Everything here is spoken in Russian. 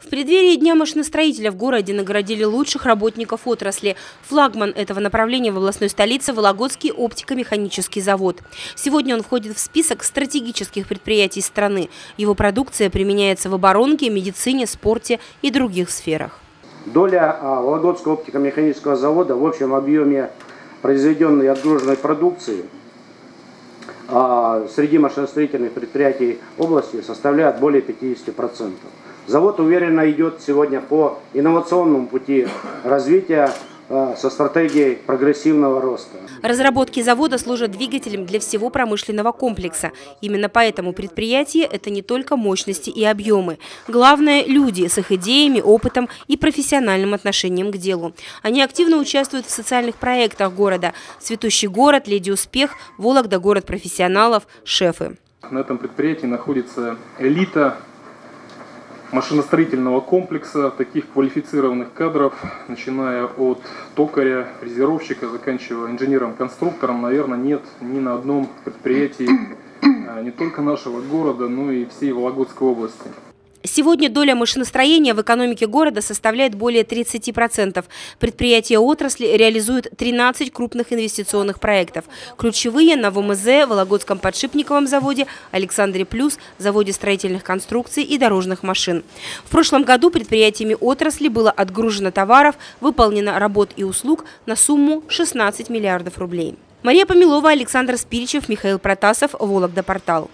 В преддверии Дня машиностроителя в городе наградили лучших работников отрасли. Флагман этого направления в областной столице – Вологодский оптико-механический завод. Сегодня он входит в список стратегических предприятий страны. Его продукция применяется в оборонке, медицине, спорте и других сферах. Доля а, Вологодского оптико-механического завода в общем объеме произведенной отгруженной продукции а, среди машиностроительных предприятий области составляет более 50%. Завод уверенно идет сегодня по инновационному пути развития э, со стратегией прогрессивного роста. Разработки завода служат двигателем для всего промышленного комплекса. Именно поэтому предприятие – это не только мощности и объемы. Главное – люди с их идеями, опытом и профессиональным отношением к делу. Они активно участвуют в социальных проектах города «Цветущий город», «Леди Успех», «Вологда. Город профессионалов», «Шефы». На этом предприятии находится элита машиностроительного комплекса, таких квалифицированных кадров, начиная от токаря, фрезеровщика, заканчивая инженером-конструктором, наверное, нет ни на одном предприятии а, не только нашего города, но и всей Вологодской области. Сегодня доля машиностроения в экономике города составляет более 30%. Предприятия отрасли реализуют 13 крупных инвестиционных проектов. Ключевые на ВМЗ, Вологодском подшипниковом заводе, Александре Плюс, заводе строительных конструкций и дорожных машин. В прошлом году предприятиями отрасли было отгружено товаров, выполнено работ и услуг на сумму 16 миллиардов рублей. Мария Помилова, Александр Спиричев, Михаил Протасов, Вологда Портал.